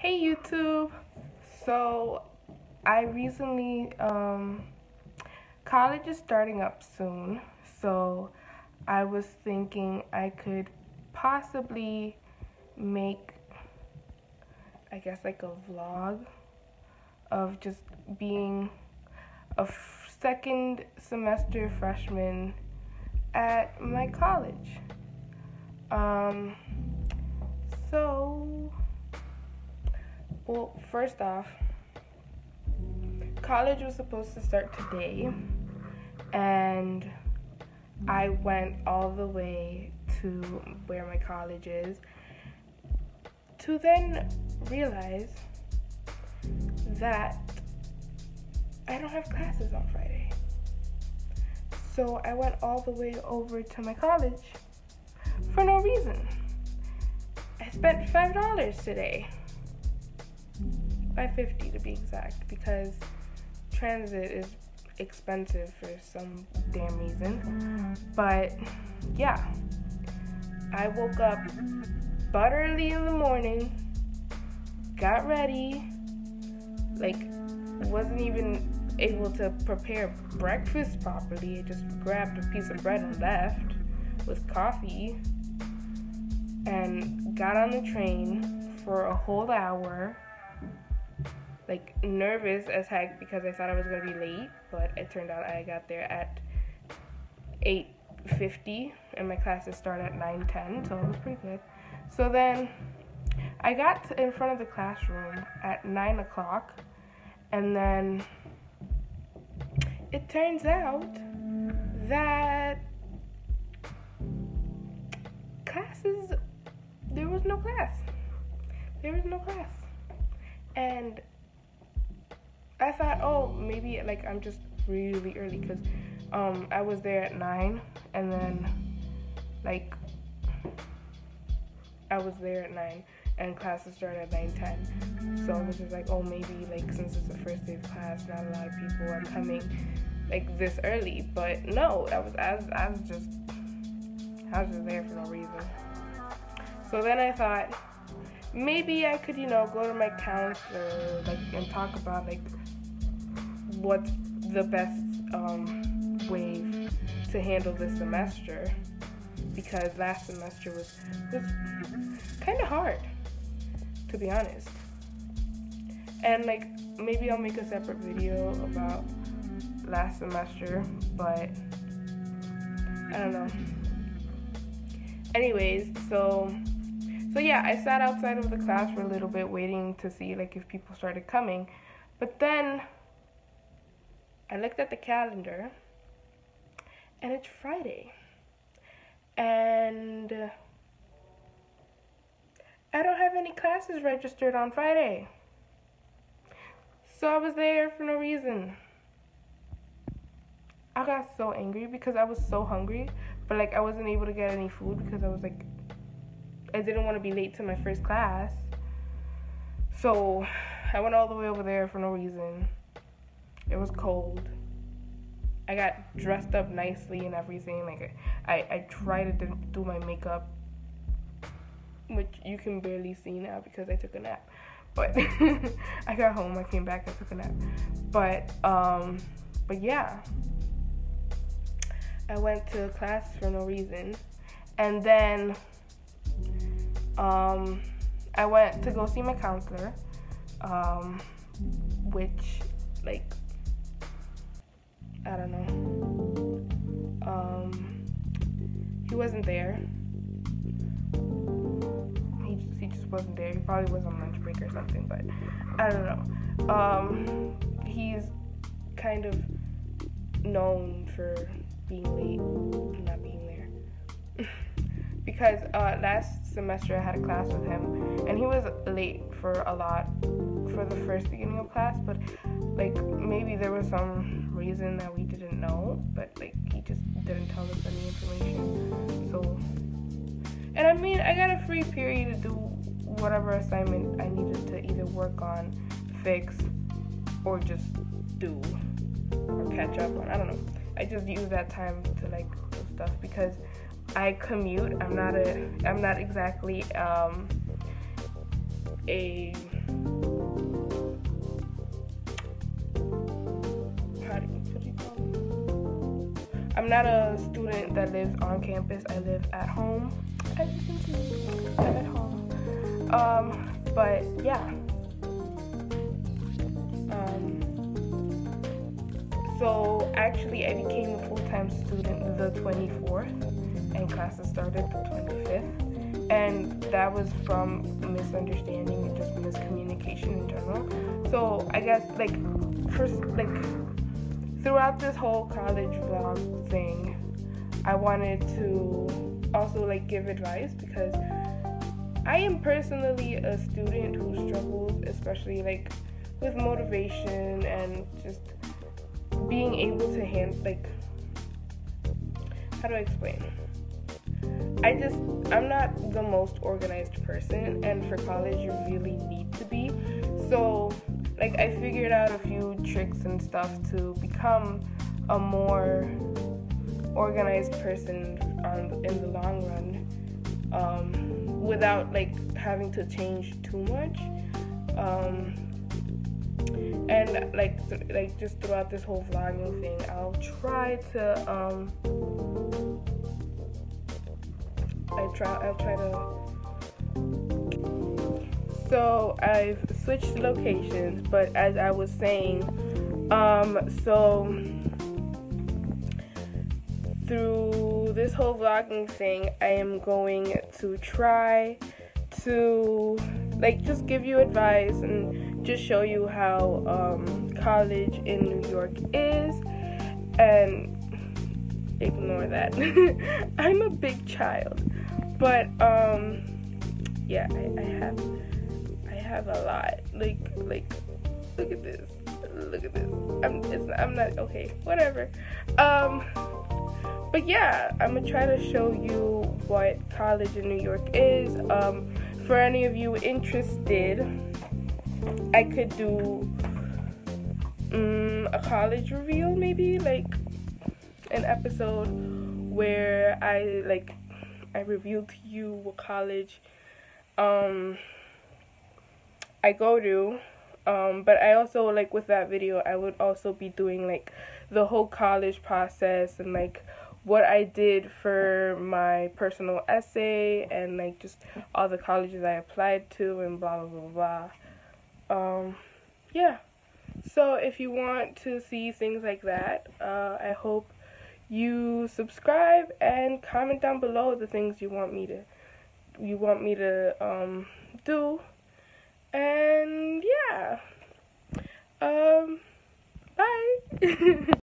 Hey YouTube. So I recently um college is starting up soon. So I was thinking I could possibly make I guess like a vlog of just being a second semester freshman at my college. Um so well, first off, college was supposed to start today, and I went all the way to where my college is to then realize that I don't have classes on Friday. So I went all the way over to my college for no reason. I spent $5 today. 550 to be exact because transit is expensive for some damn reason. But yeah, I woke up but early in the morning, got ready, like wasn't even able to prepare breakfast properly. I just grabbed a piece of bread and left with coffee and got on the train for a whole hour like nervous as heck because I thought I was gonna be late, but it turned out I got there at 8:50, and my classes start at 9:10, so it was pretty good. So then I got in front of the classroom at nine o'clock, and then it turns out that classes there was no class. There was no class. And I thought, oh, maybe like I'm just really early because um, I was there at nine, and then like I was there at nine, and classes started at nine ten. So I was just like, oh, maybe like since it's the first day of class, not a lot of people are coming like this early. But no, I was I was, I was just I was just there for no reason. So then I thought maybe I could, you know, go to my counselor like and talk about like what's the best um, way to handle this semester. Because last semester was was kind of hard to be honest. And like maybe I'll make a separate video about last semester but I don't know. Anyways so so yeah I sat outside of the class for a little bit waiting to see like if people started coming but then I looked at the calendar and it's Friday. And I don't have any classes registered on Friday. So I was there for no reason. I got so angry because I was so hungry, but like I wasn't able to get any food because I was like I didn't want to be late to my first class. So I went all the way over there for no reason. It was cold. I got dressed up nicely and everything. Like I, I tried to do my makeup, which you can barely see now because I took a nap. But I got home, I came back, I took a nap. But um, but yeah, I went to class for no reason, and then um, I went to go see my counselor, um, which like I don't know. Um, he wasn't there. He just, he just wasn't there. He probably was on lunch break or something, but I don't know. Um, he's kind of known for being late and not being. Because uh, last semester I had a class with him, and he was late for a lot for the first beginning of class, but like maybe there was some reason that we didn't know, but like he just didn't tell us any information. So, and I mean, I got a free period to do whatever assignment I needed to either work on, fix, or just do or catch up on. I don't know. I just use that time to like do stuff because I commute. I'm not a. I'm not exactly um, a. I'm not a student that lives on campus. I live at home. I live at home. Um, but yeah. Um, so actually, I became a full-time student the 24th and classes started the 25th, and that was from misunderstanding and just miscommunication in general. So I guess like first like throughout this whole college vlog thing, I wanted to also like give advice because I am personally a student who struggles, especially like with motivation and just being able to hand like how do I explain? I just I'm not the most organized person and for college you really need to be. So like I figured out a few tricks and stuff to become a more organized person on in the long run um, without like having to change too much um, and like th- like just throughout this whole vlogging thing I'll try to um, I try I'll try to so I've switched locations, but as I was saying, um, so through this whole vlogging thing, I am going to try to like just give you advice and just show you how um, college in New York is and ignore that. I'm a big child, but um, yeah, I, I have I have a lot. Like, like, look at this. Look at this. I'm, it's, I'm not okay. Whatever. Um, but yeah, I'm gonna try to show you what college in New York is. Um, for any of you interested, I could do um, a college reveal, maybe like an episode where I like I reveal to you what college um I go to. Um, but I also like with that video, I would also be doing like the whole college process and like what I did for my personal essay and like just all the colleges I applied to and blah blah blah blah. Um, yeah. So if you want to see things like that, uh, I hope you subscribe and comment down below the things you want me to you want me to um, do. And yeah. Um bye.